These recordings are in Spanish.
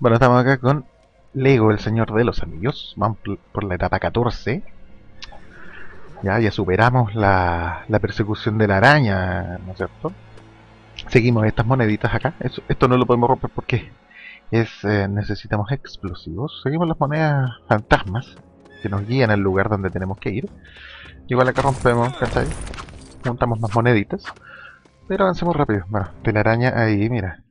Bueno, estamos acá con Lego, el Señor de los Anillos. Vamos por la etapa 14. Ya, ya superamos la, la persecución de la araña, ¿no es cierto? Seguimos estas moneditas acá. esto no lo podemos romper porque es eh, necesitamos explosivos. Seguimos las monedas fantasmas que nos guían al lugar donde tenemos que ir. Igual acá rompemos, ¿cachai? Juntamos más moneditas. Pero avancemos rápido. Bueno, telaraña ahí, mira.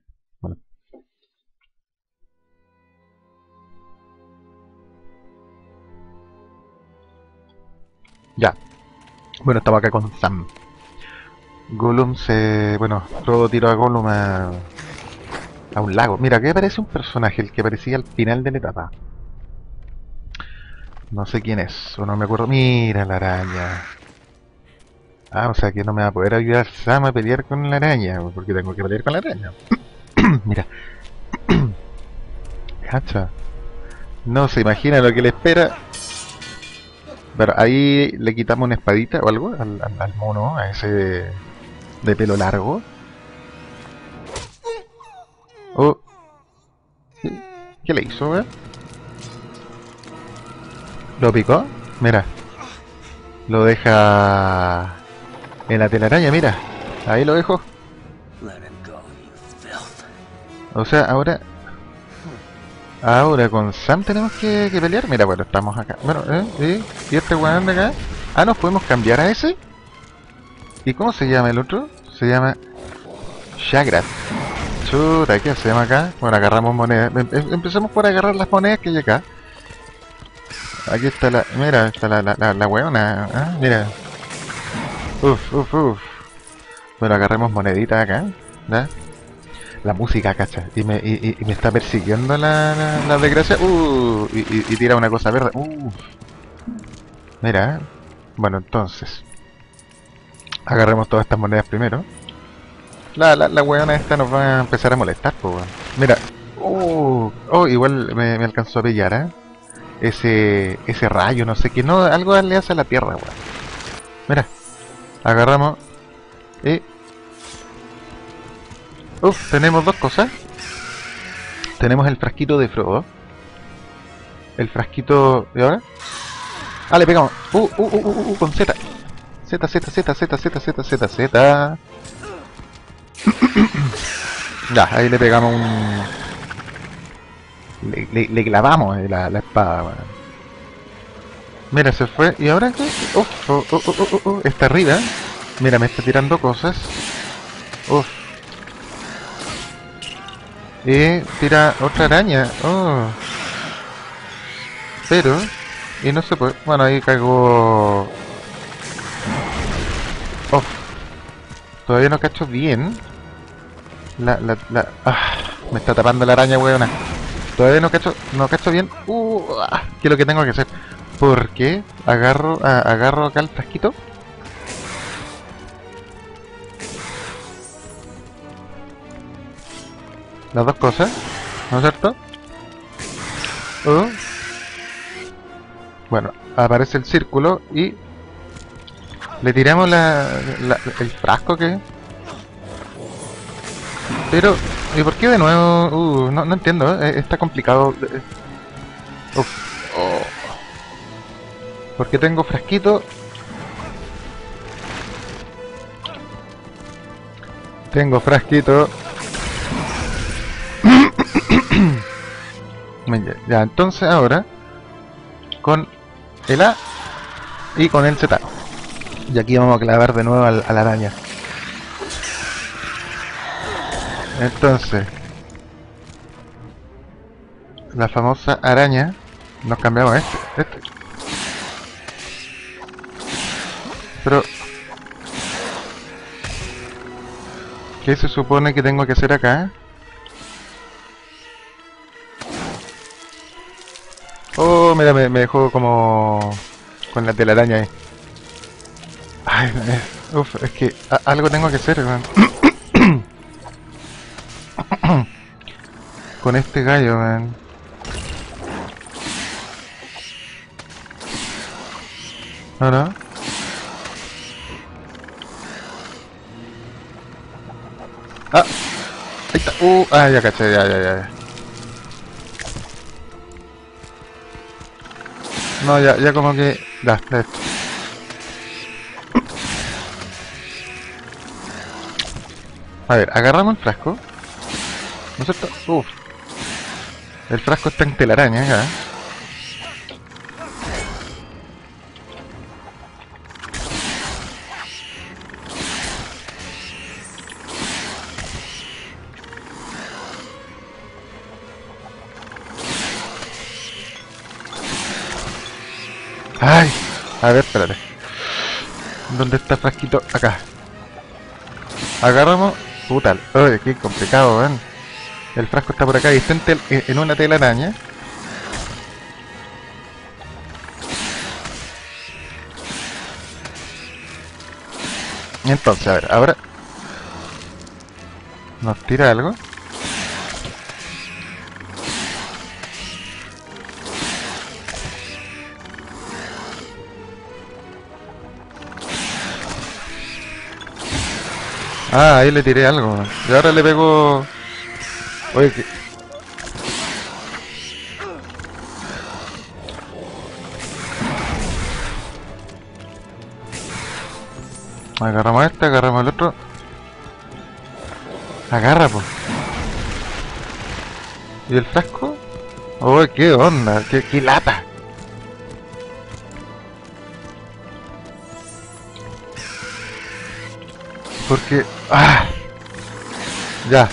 Ya. Bueno, estaba acá con Sam. Gollum se... Bueno, todo tiro a Gollum a... A un lago. Mira, aquí aparece un personaje, el que aparecía al final de la etapa. No sé quién es, o no me acuerdo. Mira la araña. Ah, o sea que no me va a poder ayudar Sam a pelear con la araña, porque tengo que pelear con la araña. Mira. Hacha. No se imagina lo que le espera. Pero ahí le quitamos una espadita o algo al, al, mono, a ese de, pelo largo. Oh. ¿Qué le hizo, eh? ¿Lo picó? Mira. Lo deja en la telaraña, mira. Ahí lo dejo. O sea, ahora... Ahora con Sam tenemos que, pelear. Mira, bueno, estamos acá. Bueno, ¿eh? ¿Y este weón de acá? Ah, ¿nos podemos cambiar a ese? ¿Y cómo se llama el otro? Se llama... Shagrat. Chuta, ¿qué hacemos acá? Bueno, agarramos monedas. Em, em, empecemos por agarrar las monedas que hay acá. Aquí está la... Mira, está la, la, la, weona. Ah, mira. Uf, uf, uf. Bueno, agarremos moneditas acá. ¿ya? La música, cacha. Y me, y, y me está persiguiendo la, la, desgracia. Uh, y, tira una cosa verde. Uf. Mira. Bueno, entonces. Agarremos todas estas monedas primero. La, la, la weona esta nos va a empezar a molestar, pues, Mira. Uh, oh, igual me, me alcanzó a pillar, ¿eh? ese ese rayo, no sé qué, no, algo le hace a la tierra, weón. Mira, agarramos y... Uf, tenemos dos cosas. Tenemos el frasquito de Frodo. El frasquito... ¿Y ahora? Ah, le pegamos. Uh, uh, uh, uh, uh con Z. Z, Z, Z, Z, Z, Z, Z, Z. ya, ahí le pegamos un le, le, clavamos la, la espada, Mira, se fue. ¿Y ahora qué? Oh, oh, oh, oh, oh, está arriba. Mira, me está tirando cosas. Uf. Y tira otra araña. Oh. Pero... Y no se puede... Bueno, ahí cagó... Oh. Todavía no cacho bien. La... la, la... Ah, me está tapando la araña, weona. Todavía no cacho, no cacho bien. Uh, ah, ¿Qué es lo que tengo que hacer? Porque agarro, agarro acá el frasquito. Las dos cosas, ¿no es cierto? Bueno, aparece el círculo y le tiramos la, el frasco que... Pero ¿Y por qué de nuevo? Uh, no, entiendo, eh, está complicado. Uf. Oh. Porque tengo frasquito. Tengo frasquito. Ya, entonces ahora con el A y con el Z. Y aquí vamos a clavar de nuevo a araña. Entonces, la famosa araña, nos cambiamos a este, este. Pero, ¿qué se supone que tengo que hacer acá? Oh, mira, me, dejó como con la telaraña ahí. Ay, eh, uf, es que algo tengo que hacer, hermano. Con este gallo, man. ¿Ahora? Ah, ahí está. Uh, ah, ya caché, ya, ya, ya. No, ya, ya como que... Ya, ya. A ver, agarramos el frasco. ¿No es cierto? Uf. El frasco está en telaraña acá. A ver, espérate. ¿Dónde está el frasquito? Acá. Agarramos. Puta, oye, qué complicado, ven. El frasco está por acá tel- en una telaraña. Entonces, a ver, ahora... ¿Nos tira algo? Ah, ahí le tiré algo. Y ahora le pego... Oye, que... Agarramos este, agarramos el otro. Agarra, pues. ¿Y el frasco? Oh, qué onda, qué, qué lata. Porque... ¡Ah! Ya.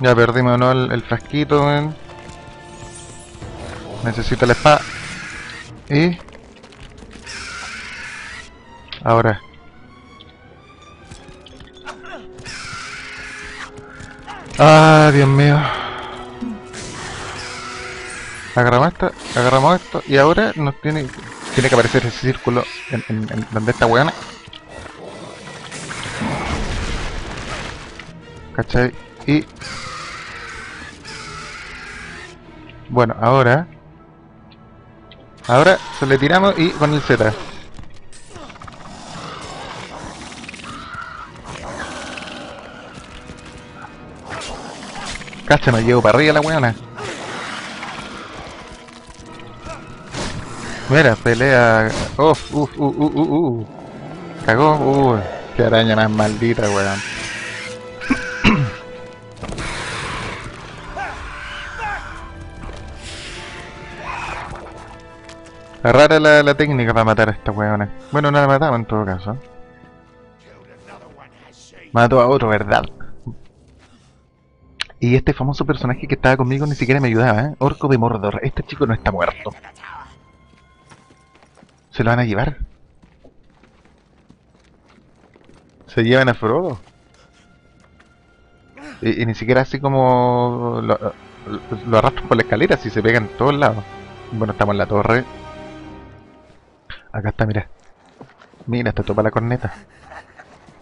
Ya perdimos ¿no? el, frasquito. Necesito la espada. Y... Ahora. Ah, Dios mío. Agarramos esto, agarramos esto y ahora nos tiene tiene que aparecer ese círculo en, en, en donde está weona. ¿Cachai? Y... Bueno, ahora... Ahora se le tiramos y con el Z. Cacha, me llevo para arriba la weona. Mira, pelea. Uf, uf, uh, uh, uh, uh. Cagó, uh. Qué araña más maldita, weón. Rara la, la técnica para matar a esta weona. Bueno, no la matamos en todo caso. Mató a otro, ¿verdad? Y este famoso personaje que estaba conmigo ni siquiera me ayudaba, ¿eh? Orco de Mordor. Este chico no está muerto. ¿Se lo van a llevar? ¿Se llevan a Frodo? Y, y ni siquiera así como lo, lo- lo arrastran por la escalera, si se pegan en todos lados. Bueno, estamos en la torre. Acá está, mira. Mira, está toda la corneta.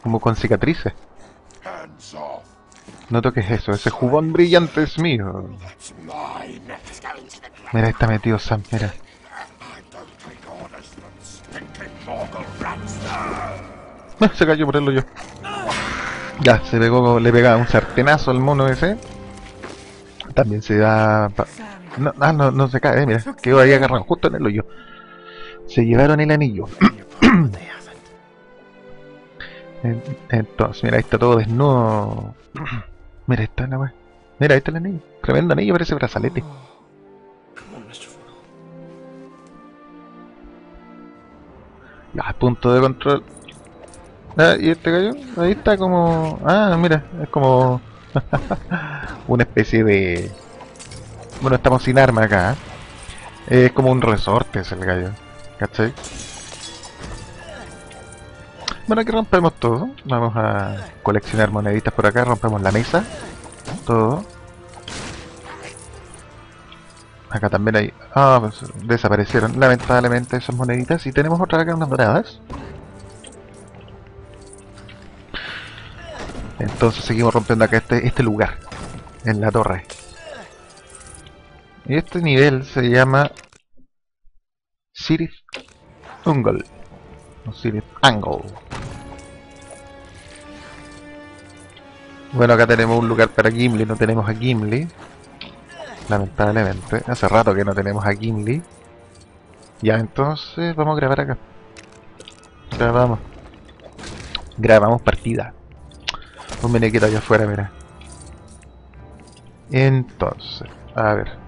Como con cicatrices. No toques eso, ese jubón brillante es mío. Mira, está metido Sam, mira. Ah, se cayó por el hoyo. Ya, se pegó, le pegaba un sartenazo al mono ese. También se da... No, ah, no, no se cae, eh, mira. Quedó ahí agarrado justo en el hoyo. Se llevaron el anillo. En- Entonces, mira, ahí está todo desnudo. Mira, ahí está la wea. Mira, ahí está el anillo. Tremendo anillo, parece brazalete. Ya, punto de control. Ah, y este gallo, ahí está como... Ah, mira, es como... una especie de... Bueno, estamos sin arma acá. ¿eh? Es como un resorte ese el gallo. ¿Cachai? Bueno, aquí rompemos todo. Vamos a coleccionar moneditas por acá. Rompemos la mesa. Todo. Acá también hay... Ah, pues desaparecieron lamentablemente esas moneditas. Y tenemos otra acá, unas doradas. Entonces seguimos rompiendo acá este, este lugar. En la torre. Y este nivel se llama... Sirith Ungle. O Sirith Angle. Bueno, acá tenemos un lugar para Gimli, no tenemos a Gimli. Lamentablemente. Hace rato que no tenemos a Gimli. Ya, entonces vamos a grabar acá. Grabamos. Grabamos partida. Un menequito allá afuera, mira. Entonces, a ver.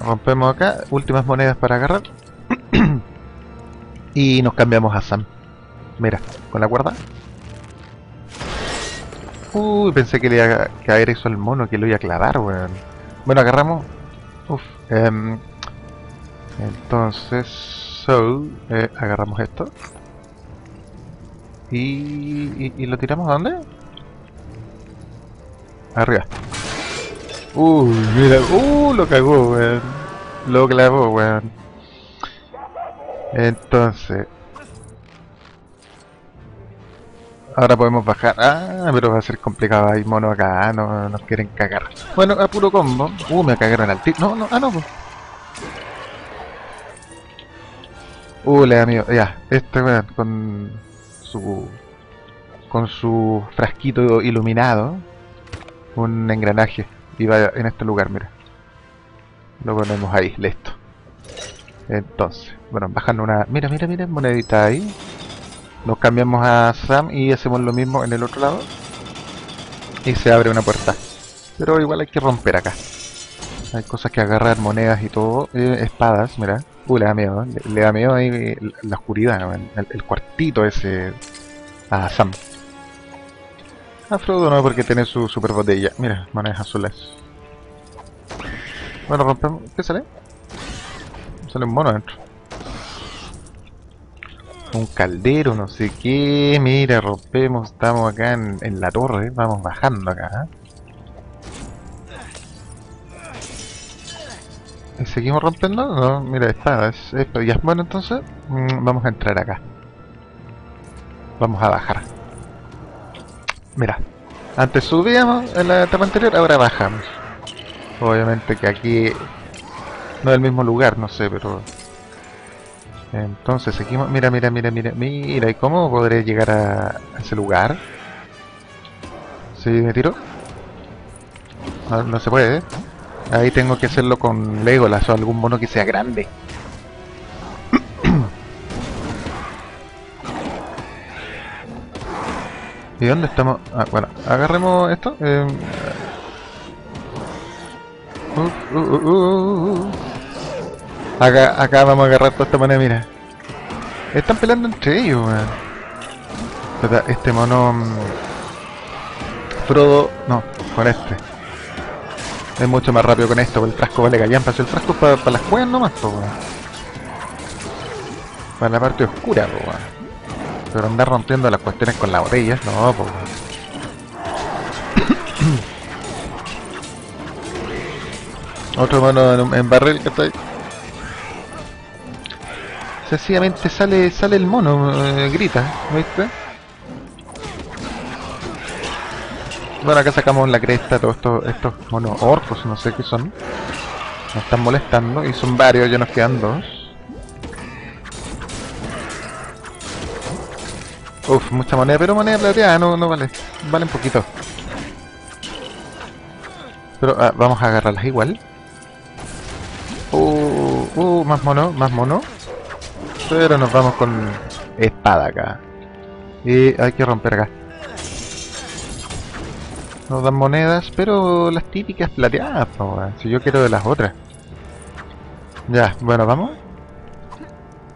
Rompemos acá, últimas monedas para agarrar. y nos cambiamos a Sam. Mira, con la cuerda. Uy, pensé que le iba a caer eso al mono, que lo iba a clavar, weón. Bueno, agarramos. Uf. em, entonces, so, eh, agarramos esto. Y, y, y lo tiramos a dónde? Arriba. Uy, mira, uh, lo cagó, weón. Lo clavó, weón. Entonces. Ahora podemos bajar. Ah, pero va a ser complicado. Hay monos acá, no nos quieren cagar. Bueno, a puro combo. Uh, me cagaron al tiro. No, no, ah, no. Uh, le da miedo. Ya, este con su. con su frasquito iluminado. Un engranaje. Y va en este lugar, mira. Lo ponemos ahí, listo. Entonces, bueno, bajando una... Mira, mira, mira, monedita ahí. Nos cambiamos a Sam y hacemos lo mismo en el otro lado. Y se abre una puerta. Pero igual hay que romper acá. Hay cosas que agarrar, monedas y todo. Eh, espadas, mira. Uh, le da miedo. ¿eh? Le, da miedo ahí la oscuridad, el, cuartito ese a Sam. A Frodo no, porque tiene su super botella. Mira, monedas azules. Bueno, rompemos. ¿Qué sale? Sale un mono adentro. Un caldero, no sé qué. Mira, rompemos. Estamos acá en, en la torre. Vamos bajando acá. ¿Y seguimos rompiendo? No, mira, espadas. Esto ya es bueno entonces. Mm, vamos a entrar acá. Vamos a bajar. Mira, antes subíamos en la etapa anterior, ahora bajamos. Obviamente que aquí no es el mismo lugar, no sé, pero... Entonces seguimos... Mira, mira, mira, mira, mira, ¿y cómo podré llegar a, ese lugar? ¿Sí me tiro? No, no se puede, ¿eh? Ahí tengo que hacerlo con Legolas o algún mono que sea grande. ¿Y dónde estamos? Ah, bueno, agarremos esto. eh, uh, uh, uh. Acá, acá vamos a agarrar toda esta moneda, mira. Están peleando entre ellos, weón. Este mono... mm, Frodo... No, con este. Es mucho más rápido con esto, el frasco vale callampa. El frasco es para las cuevas nomás, po, weón. Para la parte oscura, weón. Pero andar rompiendo las cuestiones con las botellas, no, weón. Otro mono en, en barril que está ahí. Sencillamente sale sale el mono, eh, grita, ¿viste? Bueno, acá sacamos la cresta, todos estos, estos monos orcos, no sé qué son. Nos están molestando y son varios, ya nos quedan dos. Uf, mucha moneda, pero moneda plateada no, no vale. Valen poquito. Pero ah, vamos a agarrarlas igual. Uh, uh, más mono, más mono. Pero nos vamos con espada acá. Y hay que romper acá. Nos dan monedas, pero las típicas plateadas, si yo quiero de las otras. Ya, bueno, vamos.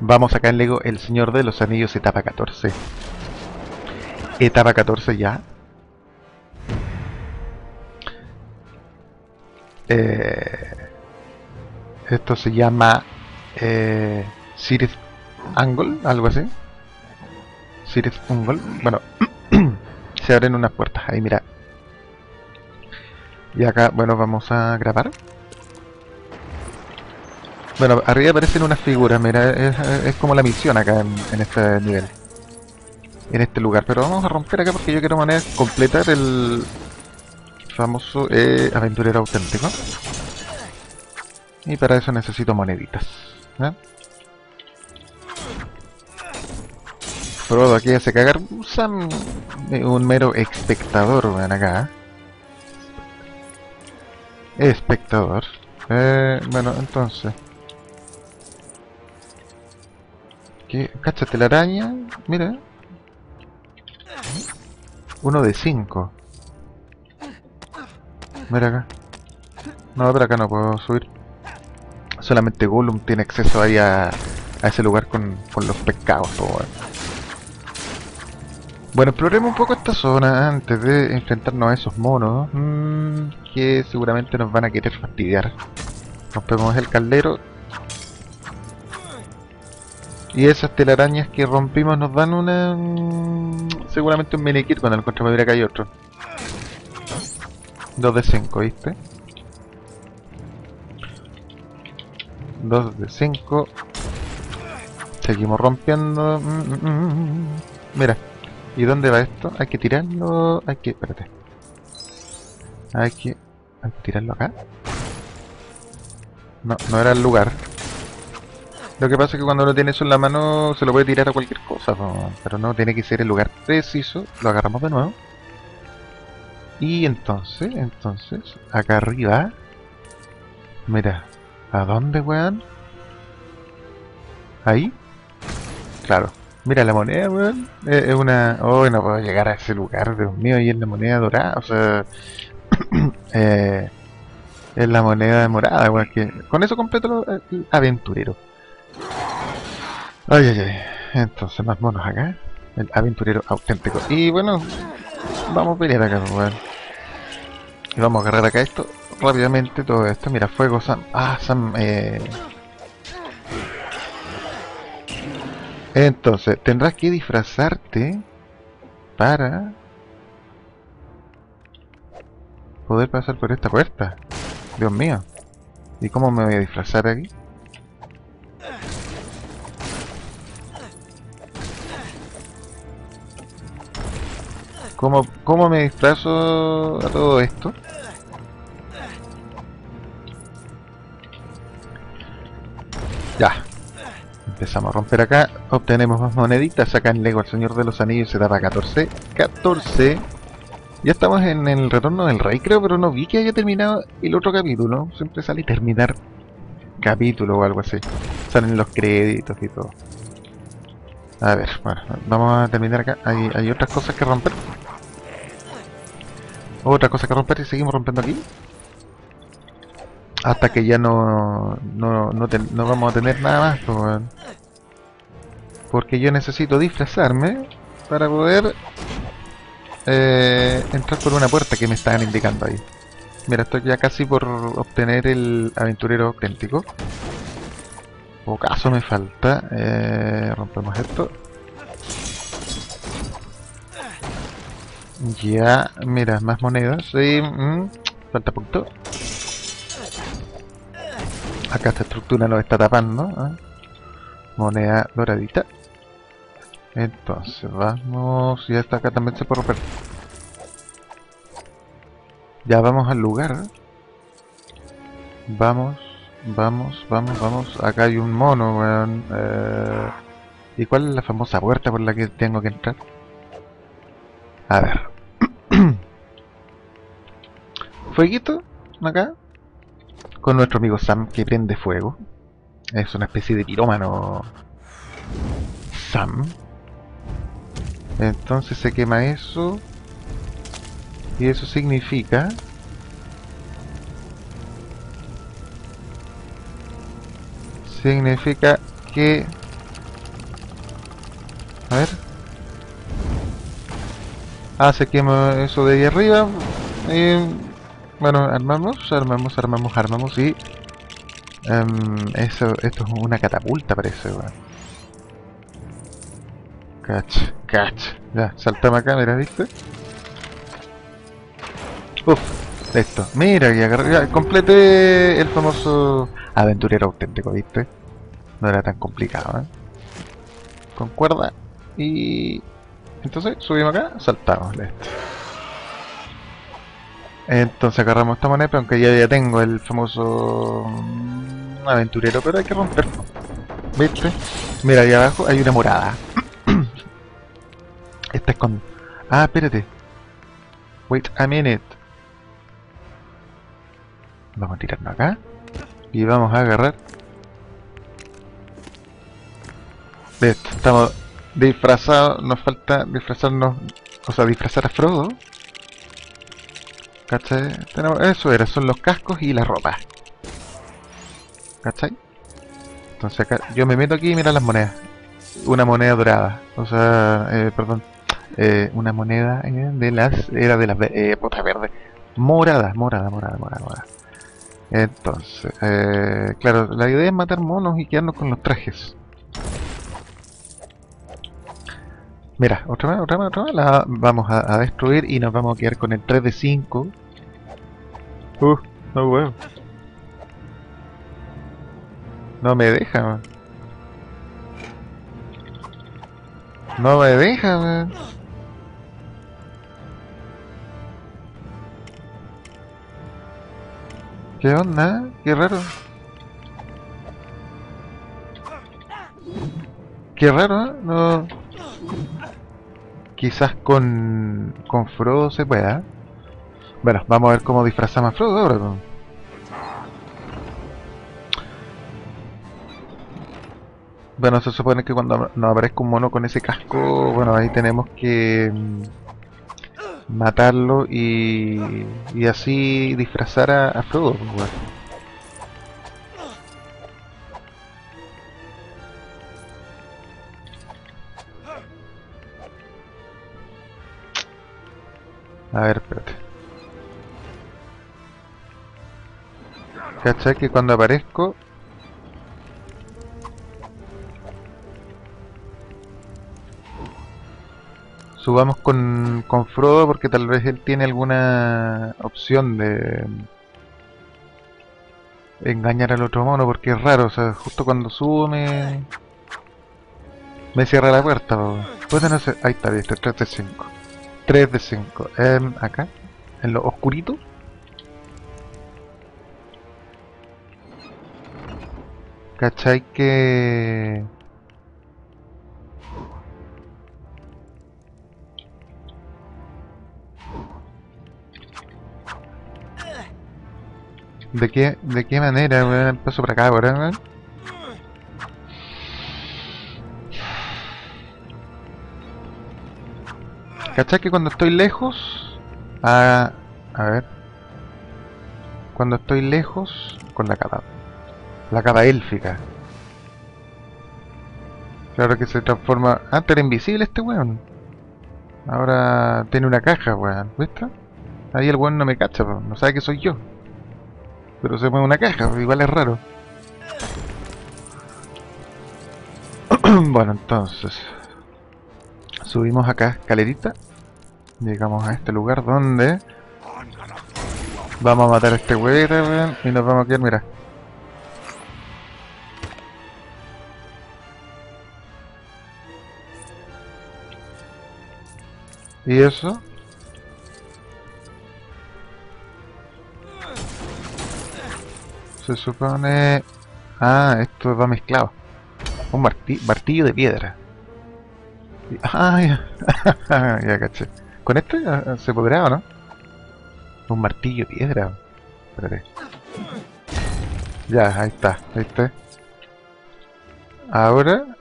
Vamos acá en Lego El Señor de los Anillos, etapa 14. Etapa 14 ya. Eh, esto se llama eh, Angle, algo así. Sirith Angle. Bueno, se abren unas puertas. Ahí, mira. Y acá, bueno, vamos a grabar. Bueno, arriba aparecen unas figuras, mira, es, como la misión acá en, en este nivel. En este lugar, pero vamos a romper acá porque yo quiero manera completar el famoso eh, aventurero auténtico. Y para eso necesito moneditas. ¿eh? Frodo aquí hace cagar. Sam, eh, un mero espectador, ven acá. Espectador. Eh, bueno, entonces. ¿Qué? Cáchate la araña. Mira. Uno de cinco. Mira acá. No, pero acá no puedo subir. Solamente Gollum tiene acceso ahí a, ese lugar con, con los pescados, weón. Bueno, exploremos un poco esta zona antes de enfrentarnos a esos monos mm, que seguramente nos van a querer fastidiar. Rompemos el caldero. Y esas telarañas que rompimos nos dan una... mm, seguramente un mini kit cuando encontremos. Mira que hay otro. 2 de 5, ¿viste? 2 de 5. Seguimos rompiendo. Mm. Mira. ¿Y dónde va esto? Hay que tirarlo... Hay que... Espérate. Hay que... Hay que tirarlo acá. No, no era el lugar. Lo que pasa es que cuando uno tiene eso en la mano se lo puede tirar a cualquier cosa, pero no tiene que ser el lugar preciso. Lo agarramos de nuevo. Y entonces, entonces, acá arriba... Mira, ¿a dónde, weón? ¿Ahí? Claro. Mira la moneda, weón. Es es una... Oh, no puedo llegar a ese lugar, Dios mío. Y es la moneda dorada, o sea... eh, es la moneda morada, weón. Que... Con eso completo el aventurero. Ay, ay, ay. Entonces, más monos acá. El aventurero auténtico. Y bueno, vamos a pelear acá, weón. Y vamos a agarrar acá esto rápidamente. Todo esto. Mira, fuego, Sam. Ah, Sam. Eh... Entonces, tendrás que disfrazarte para poder pasar por esta puerta. Dios mío. ¿Y cómo me voy a disfrazar aquí? ¿Cómo, ¿Cómo me disfrazo a todo esto? Ya. Empezamos a romper acá. Obtenemos más moneditas. Acá en Lego el Señor de los Anillos se daba 14. 14. Ya estamos en el retorno del rey, creo, pero no vi que haya terminado el otro capítulo. Siempre sale terminar capítulo o algo así. Salen los créditos y todo. A ver, bueno, vamos a terminar acá. Hay, hay otras cosas que romper. Otra cosa que romper y seguimos rompiendo aquí. Hasta que ya no no, no, vamos a tener nada más. pues. Porque yo necesito disfrazarme para poder eh, entrar por una puerta que me estaban indicando ahí. Mira, estoy ya casi por obtener el aventurero auténtico. O caso me falta. Eh, rompemos esto. Ya, mira, más monedas. Mm, falta punto. Acá esta estructura nos está tapando. ¿eh? Moneda doradita. Entonces, vamos. Ya está acá también se puede romper. Ya vamos al lugar. Vamos, vamos, vamos, vamos. Acá hay un mono, weón. Eh, ¿Y cuál es la famosa puerta por la que tengo que entrar? A ver. Fueguito, acá. Con nuestro amigo Sam que prende fuego. Es una especie de pirómano. Sam. Entonces se quema eso. Y eso significa... Significa que... A ver. Ah, se quema eso de ahí arriba. Y, bueno, armamos, armamos, armamos, armamos y... em, eso, esto es una catapulta parece, weón. Cach, cach. Ya, saltamos acá, mira, ¿viste? Uf, listo. Mira, y agarré, ya, completé el famoso aventurero auténtico, ¿viste? No era tan complicado, ¿eh? Con cuerda y... Entonces, subimos acá, saltamos, listo. Entonces agarramos esta moneda, aunque ya, ya tengo el famoso mm, aventurero, pero hay que romper. ¿Viste? Mira, ahí abajo hay una morada. Esta es con... Ah, espérate. Wait a minute. Vamos a tirarnos acá. Y vamos a agarrar... Listo, estamos disfrazados. Nos falta disfrazarnos... O sea, disfrazar a Frodo. ¿Cachai? Tenemos, eso era, son los cascos y la ropa. ¿Cachai? Entonces acá, yo me meto aquí y mira las monedas. Una moneda dorada. O sea, eh, perdón. Eh, una moneda eh, de las... Era de las... Eh, puta verde. Morada, morada, morada, morada, morada. Entonces, claro, la idea es matar monos y quedarnos con los trajes. Mira, otra vez, otra vez, otra vez, la vamos a, a destruir y nos vamos a quedar con el 3 de 5. Uh, no huevo. No me deja, man. No me deja, man. ¿Qué onda? Qué raro. Qué raro, ¿eh? No... Quizás con... con Frodo se pueda. Bueno, vamos a ver cómo disfrazamos a Frodo ahora. ¿no? Bueno, se supone que cuando nos aparezca un mono con ese casco, bueno, ahí tenemos que mm, matarlo y, y así disfrazar a, Frodo. A ver, espérate. ¿Cachai? Que cuando aparezco... Subamos con, con Frodo porque tal vez él tiene alguna opción de engañar al otro mono porque es raro, o sea, justo cuando subo me me cierra la puerta. Puede no ahí está, viste, 3 de 5. 3 de 5. Em, acá, en lo oscurito. ¿Cachai que...? ¿De qué, de qué manera? Paso por acá, weón. ¿Cachai que cuando estoy lejos... A, a ver... Cuando estoy lejos... Con la capa... La capa élfica. Claro que se transforma... Antes era invisible este weón. Ahora tiene una caja, weón. ¿Viste? Ahí el weón no me cacha, po, no sabe que soy yo. Pero se mueve una caja, igual es raro. bueno, entonces... Subimos acá, escalerita. Llegamos a este lugar donde... Vamos a matar a este weón. Y nos vamos a quedar, mira. ¿Y eso? Se supone... Ah, esto va mezclado. Un marti- martillo de piedra. Ah, ya. caché. ¿Con este ah, se podrá o no? Un martillo de piedra. Espérate. Ya, ahí está, ¿viste? Ahora...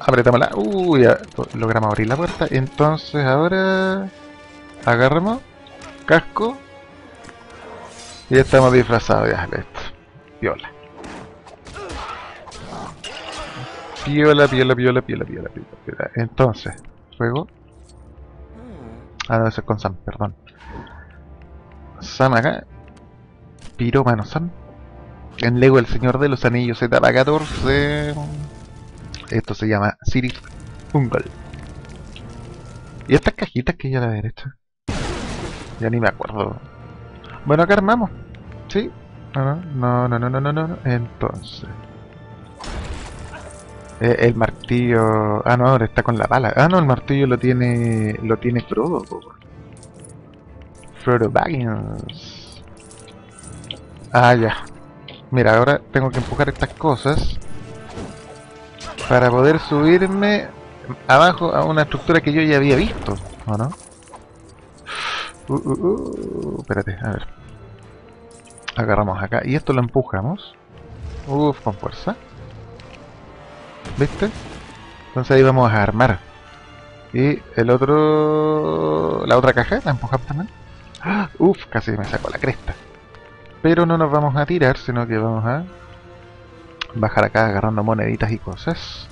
Apretámosla. Uh, ya logramos abrir la puerta. Entonces ahora... Agarramos. Casco. Y estamos disfrazados ya, listo. Piola. Piola, piola, piola, piola, piola, piola. Entonces, fuego. Ah, no, eso es con Sam, perdón. Sam acá. Piromano Sam. En Lego El Señor de los Anillos etapa 14. Esto se llama City Fungal. ¿Y estas cajitas que a la derecha? Ya ni me acuerdo. Bueno, acá armamos. ¿Sí? No, no, no, no, no, no, no. no. Entonces. Eh, el martillo... Ah, no, ahora está con la pala. Ah, no, el martillo lo tiene... Lo tiene Frodo. Frodo Baggins. Ah, ya. Mira, ahora tengo que empujar estas cosas. Para poder subirme... abajo a una estructura que yo ya había visto, ¿o no? Uh, uh, uh, espérate, a ver. Agarramos acá y esto lo empujamos. Uf, con fuerza. ¿Viste? Entonces ahí vamos a armar. Y el otro... La otra caja la empujamos también. ¡Ah! Uf, casi me sacó la cresta. Pero no nos vamos a tirar, sino que vamos a bajar acá agarrando moneditas y cosas.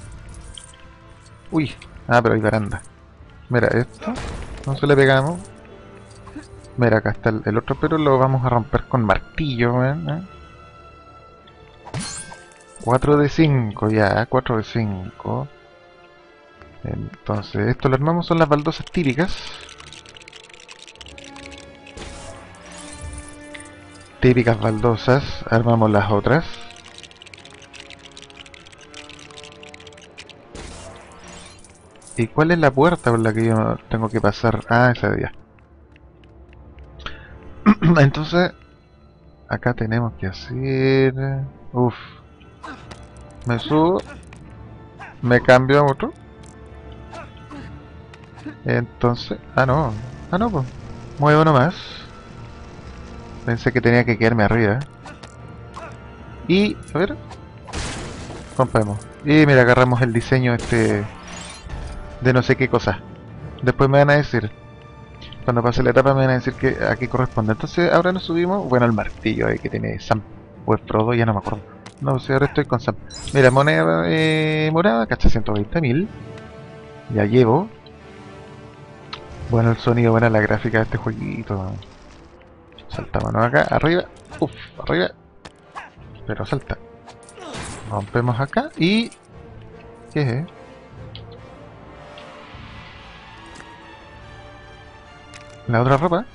Uy, ah, pero hay baranda. Mira, esto, no se le pegamos. Mira, acá está el, otro, pero lo vamos a romper con martillo, ¿eh? 4 de 5, ya, 4 de 5. Entonces, esto lo armamos son las baldosas típicas. Típicas baldosas, armamos las otras. ¿Y cuál es la puerta por la que yo tengo que pasar? Ah, esa de allá. Entonces, acá tenemos que hacer... Uf. Me subo. Me cambio a otro. Entonces... Ah, no. Ah, no, pues. Muevo nomás. Pensé que tenía que quedarme arriba. Y... A ver. Rompemos. Y mira, agarramos el diseño este de no sé qué cosa. Después me van a decir, cuando pase la etapa me van a decir que a qué corresponde. Entonces ahora nos subimos, bueno, el martillo ahí que tiene Sam, o el Frodo, ya no me acuerdo. No sé, ahora estoy con Sam. Mira, moneda eh, morada, cacha 120.000. Ya llevo. Bueno el sonido, buena la gráfica de este jueguito. Saltamos acá, arriba. Uf, arriba. Pero salta. Rompemos acá y... ¿Qué es? La otra ropa.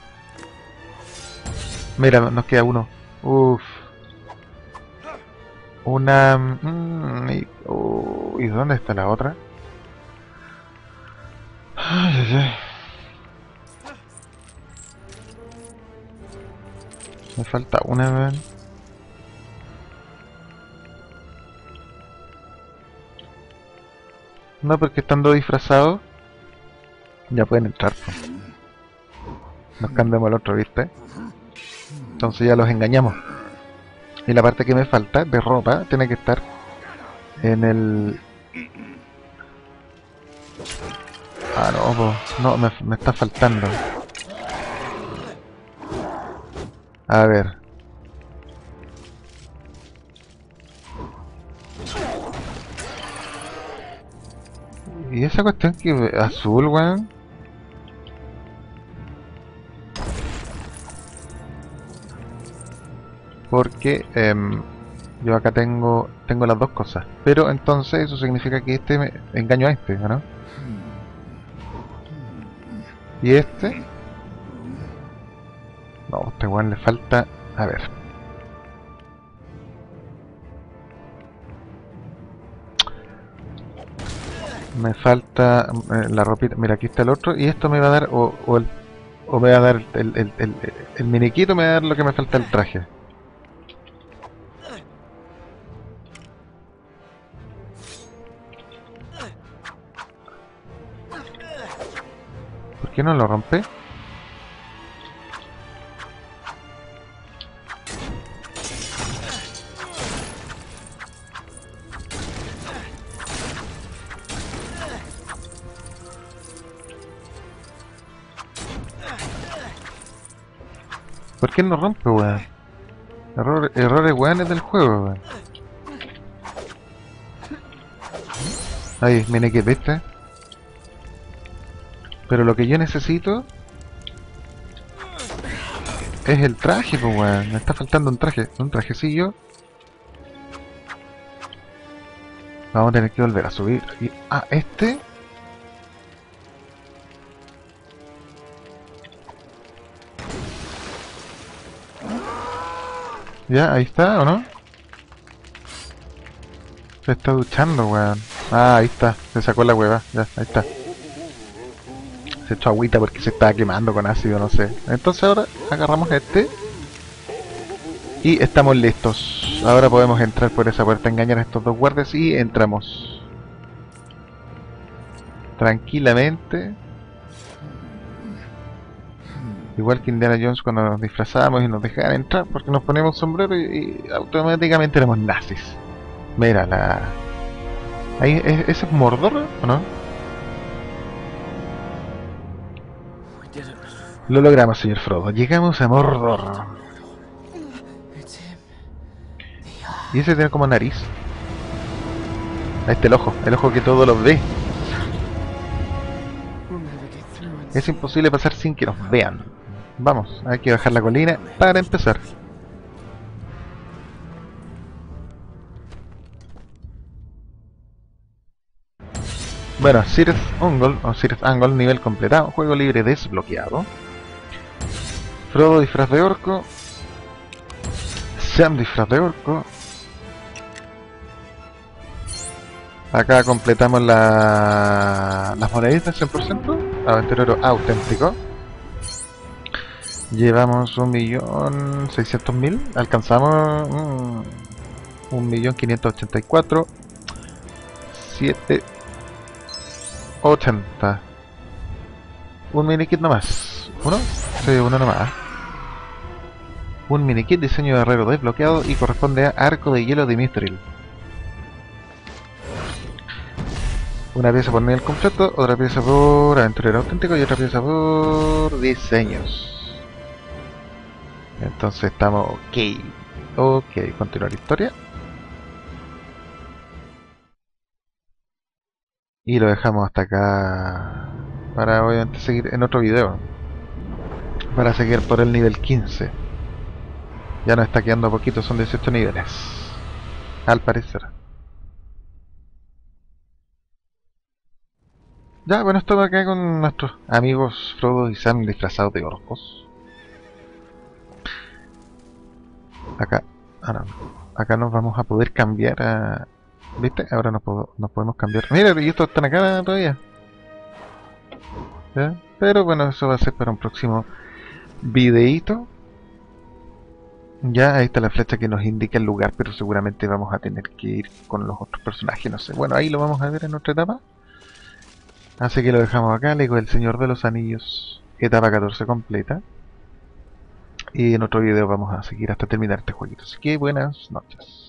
Mira, nos queda uno. Uff. Una... Mm, y, dónde está la otra? Ay. Me falta una, No, porque estando disfrazados ya pueden entrar. Nos cambiamos al otro, ¿viste? Entonces ya los engañamos. Y la parte que me falta de ropa tiene que estar en el... Ah, no, no, me, me está faltando. A ver. ¿Y esa cuestión que azul, weón? Porque em, yo acá tengo tengo las dos cosas. Pero entonces eso significa que este me engaño a este ¿no? y este no, este weón le falta a ver. Me falta eh, la ropita, mira aquí está el otro y esto me va a dar o, el o me va a dar el, el, miniquito me va a dar lo que me falta el traje qué no lo rompe? ¿Por qué no rompe, weón? Error, errores weones del juego, weón. Ahí, viene que, ¿viste? Pero lo que yo necesito es el traje, pues weón. Me está faltando un traje, un trajecillo. Vamos a tener que volver a subir. Y, ah, este. Ya, ahí está, ¿o no? Se está duchando, weón. Ah, ahí está. Se sacó la hueva. Ya, ahí está se echó agüita porque se estaba quemando con ácido, no sé. Entonces ahora agarramos este y estamos listos. Ahora podemos entrar por esa puerta, engañar a estos dos guardias y entramos. tranquilamente. Igual que Indiana Jones cuando nos disfrazamos y nos dejaban entrar porque nos ponemos sombrero y, automáticamente éramos nazis. Mira, la... Ahí, ¿e- ¿Ese es Mordor o no? Lo logramos, señor Frodo. Llegamos a Mordor. Y ese tiene como nariz. Ahí está el ojo, el ojo que todo lo ve. Es imposible pasar sin que nos vean. Vamos, hay que bajar la colina para empezar. Bueno, Sirith Ungol o Angol, nivel completado, juego libre desbloqueado. Frodo disfraz de orco. Sam disfraz de orco. Acá completamos la, las moneditas 100%. Aventurero auténtico. Llevamos un millón seiscientos mil. Alcanzamos mm, un millón quinientos ochenta y cuatro. Siete ochenta. Un mini kit nomás. ¿Uno? Sí, uno nomás. Un mini kit diseño de herrero desbloqueado y corresponde a arco de hielo de Mithril. Una pieza por nivel completo, otra pieza por aventurero auténtico y otra pieza por diseños. Entonces estamos ok. Ok, continuar historia. Y lo dejamos hasta acá para obviamente seguir en otro video. Para seguir por el nivel 15. Ya nos está quedando poquito, son 18 niveles. Al parecer. Ya, bueno, estamos acá con nuestros amigos Frodo y Sam disfrazados de orcos. Acá, ahora, acá nos vamos a poder cambiar a... ¿Viste? Ahora nos, puedo- nos podemos cambiar. Mira, y estos están acá todavía. Pero bueno, eso va a ser para un próximo videíto. Ya, ahí está la flecha que nos indica el lugar, pero seguramente vamos a tener que ir con los otros personajes, no sé. Bueno, ahí lo vamos a ver en otra etapa. Así que lo dejamos acá, Lego El Señor de los Anillos, etapa 14 completa. Y en otro video vamos a seguir hasta terminar este jueguito. Así que buenas noches.